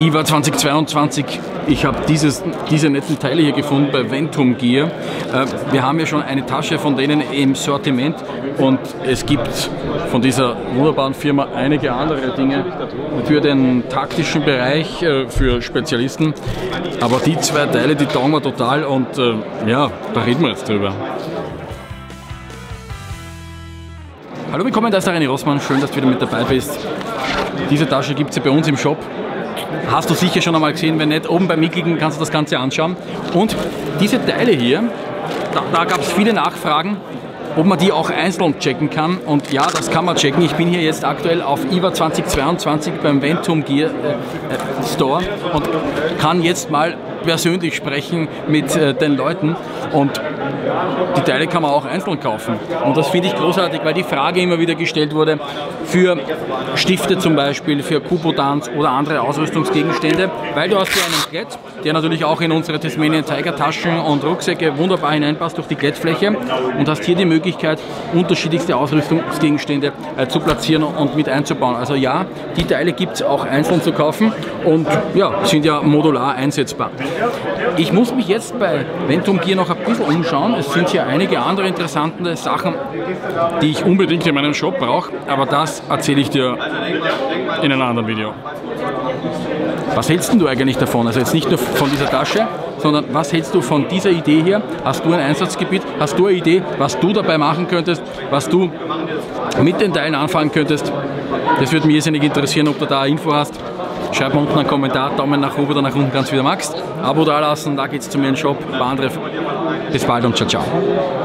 IWA 2022, ich habe diese netten Teile hier gefunden bei Ventum Gear. Äh, wir haben ja schon eine Tasche von denen im Sortiment und es gibt von dieser wunderbaren Firma einige andere Dinge für den taktischen Bereich, äh, für Spezialisten. Aber die zwei Teile, die taugen wir total und äh, ja, da reden wir jetzt drüber. Hallo, willkommen, da ist der René Rossmann. Schön, dass du wieder mit dabei bist. Diese Tasche gibt es ja bei uns im Shop. Hast du sicher schon einmal gesehen, wenn nicht, oben beim Mickligen kannst du das Ganze anschauen. Und diese Teile hier, da, da gab es viele Nachfragen, ob man die auch einzeln checken kann. Und ja, das kann man checken. Ich bin hier jetzt aktuell auf IWA 2022 beim Ventum Gear äh, äh, Store und kann jetzt mal persönlich sprechen mit äh, den Leuten. Und die Teile kann man auch einzeln kaufen. Und das finde ich großartig, weil die Frage immer wieder gestellt wurde, für Stifte zum Beispiel, für Kupodans oder andere Ausrüstungsgegenstände, weil du hast hier einen Klett, der natürlich auch in unsere Tasmanian Tiger Taschen und Rucksäcke wunderbar hineinpasst durch die Klettfläche und hast hier die Möglichkeit, unterschiedlichste Ausrüstungsgegenstände äh, zu platzieren und mit einzubauen. Also ja, die Teile gibt es auch einzeln zu kaufen und ja, sind ja modular einsetzbar. Ich muss mich jetzt bei Ventum Gear noch ein bisschen umschauen. Es sind hier einige andere interessante Sachen, die ich unbedingt in meinem Shop brauche, aber das erzähle ich dir in einem anderen Video. Was hältst du eigentlich davon? Also jetzt nicht nur von dieser Tasche, sondern was hältst du von dieser Idee hier? Hast du ein Einsatzgebiet? Hast du eine Idee, was du dabei machen könntest, was du mit den Teilen anfangen könntest? Das würde mich irrsinnig interessieren, ob du da Info hast. Schreib mir unten einen Kommentar, Daumen nach oben oder nach unten, ganz wie du magst. Abo da lassen, da geht's zu mir in den Shop. Andere. Bis bald und ciao, ciao.